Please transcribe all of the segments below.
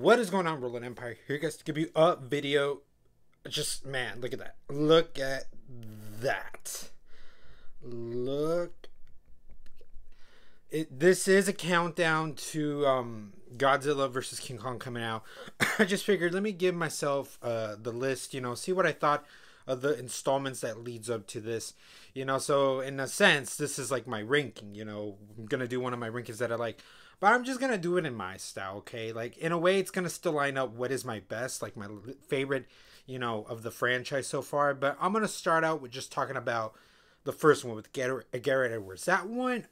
What is going on, Roland Empire? Here, guys, to give you a video. Just man, look at that. Look at that. Look. It, this is a countdown to um, Godzilla versus King Kong coming out. I just figured let me give myself uh, the list, you know, see what I thought of the installments that leads up to this. You know, so in a sense, this is like my ranking, you know. I'm going to do one of my rankings that I like. But I'm just to do it in my style, okay? Like in a way it's to still line up what is my best, like my favorite, you know, of the franchise so far, but I'm to start out with just talking about the first one with Garrett, uh, Garrett Edwards. That one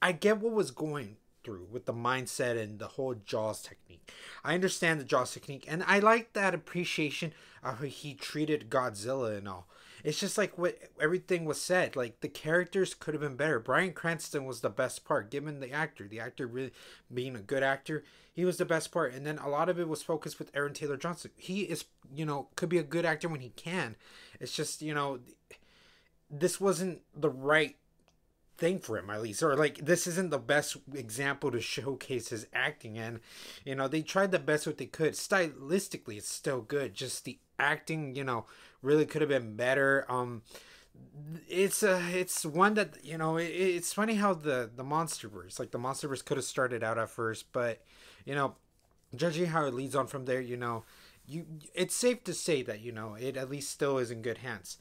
I get what was going through with the mindset and the whole Jaws technique. I understand the Jaws technique, and I like that appreciation of how he treated Godzilla and all. It's just like what everything was said. Like the characters could have been better. Bryan Cranston was the best part, given the actor. The actor really being a good actor, he was the best part. And then a lot of it was focused with Aaron Taylor Johnson. He is, you know, could be a good actor when he can. It's just, you know, this wasn't the right thing for him at least. Or like this isn't the best example to showcase his acting and you know they tried the best what they could. Stylistically it's still good. Just the acting you know really could have been better. Um it's a it's one that you know it, it's funny how the the monsterverse like the monsterverse could have started out at first but you know judging how it leads on from there you know you it's safe to say that you know it at least still is in good hands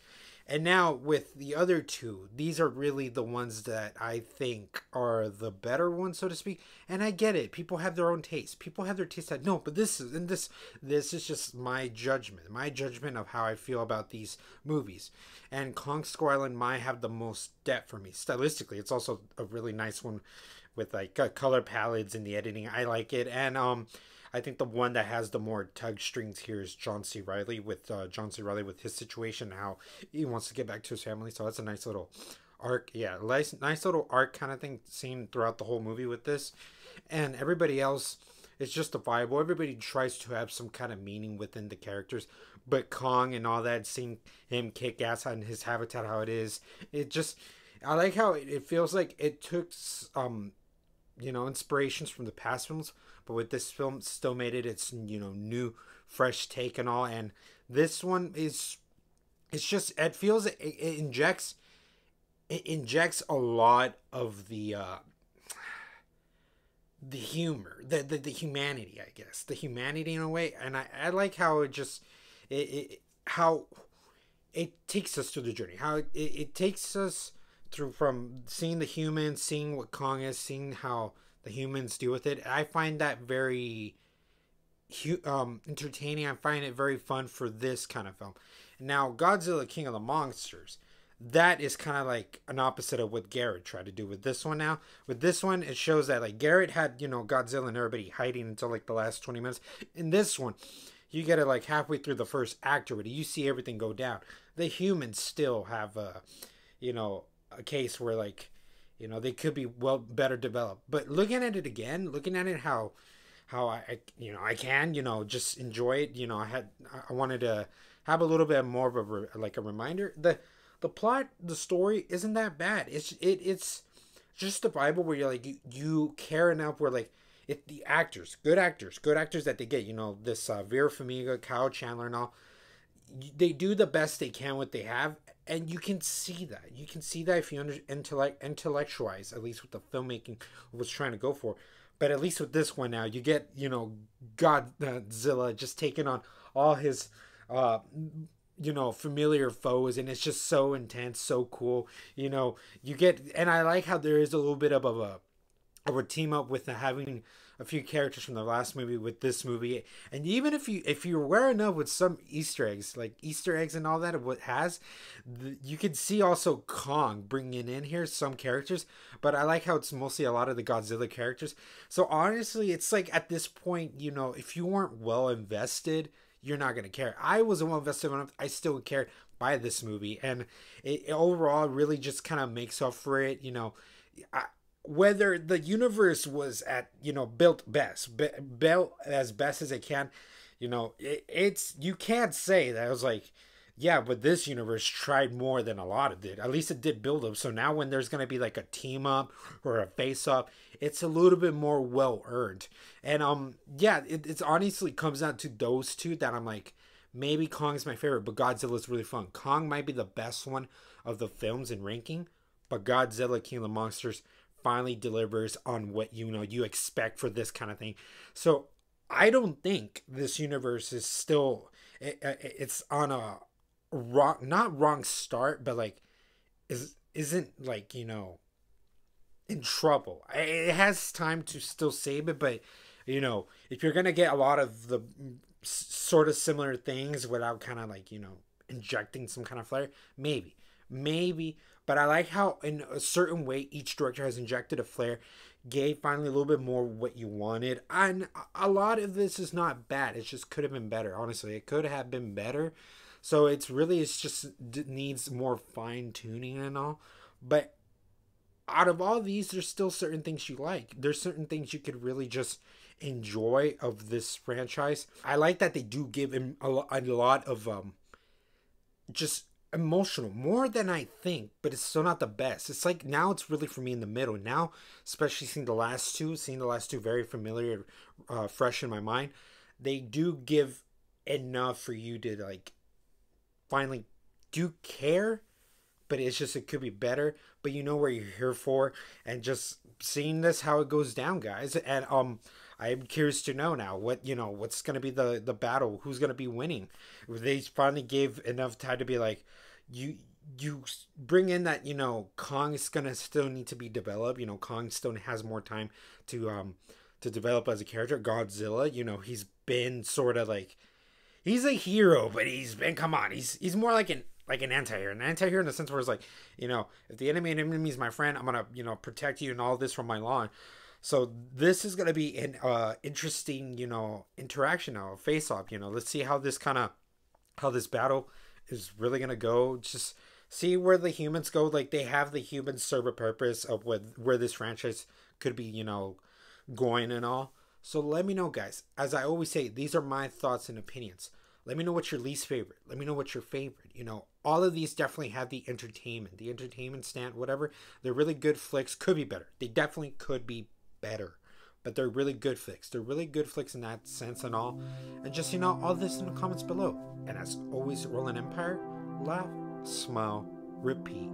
and now with the other two, these are really the ones that I think are the better ones, so to speak. And I get it; people have their own taste. People have their taste. That no, but this is and this this is just my judgment, my judgment of how I feel about these movies. And Kong Skull Island might have the most depth for me stylistically. It's also a really nice one with like uh, color palettes and the editing. I like it, and um I think the one that has the more tug strings here is John C. Reilly with uh, John C. Reilly with his situation, how he wants to get back to his family. So that's a nice little arc. Yeah, nice, nice little arc kind of thing seen throughout the whole movie with this. And everybody else It's just a viable. Everybody tries to have some kind of meaning within the characters. But Kong and all that, seeing him kick ass on his habitat, how it is, it just. I like how it feels like it took um you know inspirations from the past films but with this film still made it its you know new fresh take and all and this one is it's just it feels it, it injects it injects a lot of the uh the humor the, the the humanity i guess the humanity in a way and i i like how it just it, it how it takes us through the journey how it, it takes us through from seeing the humans, seeing what Kong is, seeing how the humans deal with it. I find that very um, entertaining. I find it very fun for this kind of film. Now, Godzilla King of the Monsters, that is kind of like an opposite of what Garrett tried to do with this one now. With this one, it shows that like Garrett had, you know, Godzilla and everybody hiding until like the last 20 minutes. In this one, you get it like halfway through the first act already. You see everything go down. The humans still have, a, you know, a case where like you know they could be well better developed. But looking at it again looking at it how how I, I you know i can you know just enjoy it you know i had i wanted to have a little bit more of a re, like a reminder. The the plot the story isn't that bad. It's it it's just the bible where you're like you, you care enough where like if the actors good actors good actors that they get you know this uh, vera farmiga kyle chandler and all they do the best they can what they have and you can see that. You can see that if you under, intellect intellectualize at least what the filmmaking was trying to go for. But at least with this one now you get you know godzilla just taking on all his uh you know familiar foes and it's just so intense so cool you know. You get and i like how there is a little bit of a of a team up with having a few characters from the last movie with this movie. And even if you if you're aware enough with some easter eggs like easter eggs and all that what has the, you can see also kong bringing in here some characters but i like how it's mostly a lot of the godzilla characters. So honestly it's like at this point you know if you weren't well invested you're not going to care. I was well invested enough i still cared by this movie and it, it overall really just kind of makes up for it you know. I, whether the universe was at you know built best be, built as best as it can you know it, it's you can't say that it was like yeah, but this universe tried more than a lot of did. At least it did build up. So now when there's gonna be like a team up or a face up, it's a little bit more well earned. And um, yeah, it, it's honestly comes down to those two that I'm like, maybe Kong's my favorite, but Godzilla's really fun. Kong might be the best one of the films in ranking, but Godzilla King of the Monsters finally delivers on what you know you expect for this kind of thing. So I don't think this universe is still it, it's on a wrong not wrong start, but like is isn't like you know in trouble. It has time to still save it, but you know if you're gonna get a lot of the sort of similar things without kind of like you know injecting some kind of flair, maybe, maybe. But I like how in a certain way each director has injected a flair gave finally a little bit more what you wanted. And a lot of this is not bad. It just could have been better. Honestly, it could have been better. So it's really it's just needs more fine tuning and all. But out of all these, there's still certain things you like. There's certain things you could really just enjoy of this franchise. I like that they do give him a, lot of um just emotional more than I think, but it's still not the best. It's like now it's really for me in the middle. Now, especially seeing the last two, seeing the last two very familiar, uh, fresh in my mind, they do give enough for you to like finally do care, but it's just it could be better. But you know where you're here for, and just seeing this how it goes down, guys. And um, I'm curious to know now what you know what's going to be the the battle. Who's going to be winning? They finally gave enough time to be like, you you bring in that you know Kong's going to still need to be developed. You know Kong still has more time to um to develop as a character. Godzilla, you know he's been sort of like he's a hero, but he's been come on, he's he's more like an like an anti-hero, an anti-hero in the sense where it's like, you know, if the enemy and enemy is my friend, I'm gonna, you know, protect you and all this from my lawn. So this is gonna be an uh, interesting, you know, interaction now, face off. You know, let's see how this kind of how this battle is really gonna go. Just see where the humans go. Like they have the humans serve a purpose of what where this franchise could be, you know, going and all. So let me know, guys. As I always say, these are my thoughts and opinions. Let me know what's your least favorite. Let me know what's your favorite. You know, all of these definitely have the entertainment, the entertainment stand, whatever. They're really good flicks. Could be better. They definitely could be better. But they're really good flicks. They're really good flicks in that sense and all. And just, you know, all this in the comments below. And as always, Roland Empire, laugh, smile, repeat.